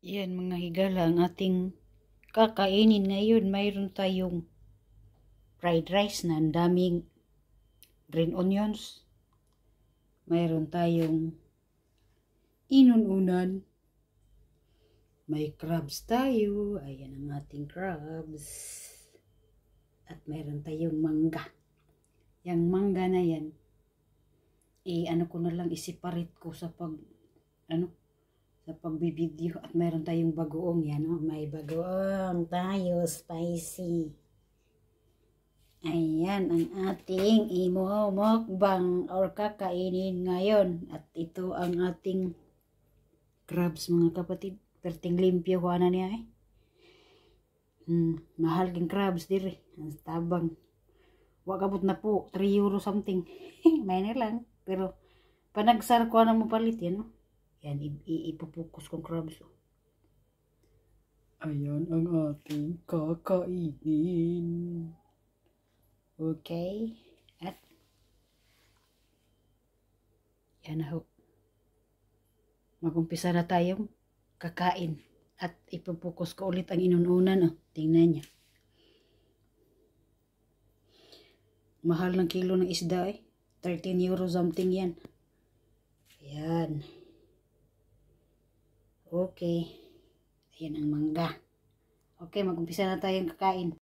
Yan mga higala ang ating kakainin ngayon. Mayroon tayong fried rice na ang daming green onions. Mayroon tayong inununan. May crabs tayo. Ayan ang ating crabs. At mayroon tayong mangga. Yang mangga na yan, i ano ko na lang isiparate ko sa pag ano sa pagbibideo at mayroon tayong bagoong yan oh. may bagoong tayo spicy ayan ang ating imo mukbang or kakainin ngayon at ito ang ating crabs mga kapatid perting limpyo ko na niya eh hmm, mahal king crabs dire ang tabang Wag na po, 3 euro something. May na lang. Pero, panagsar ko na mo palit yan, no? Yan, ipupukus kong crabs. Oh. Ayan ang ating kakainin. Okay. At, yan na ho. Magumpisa na tayong kakain. At ipupukus ko ulit ang inununan. Oh. Tingnan niya. Mahal ng kilo ng isda eh. 13 euro something yan. Ayan. Okay. Ayan ang mangga. Okay, mag-umpisa na tayong kakain.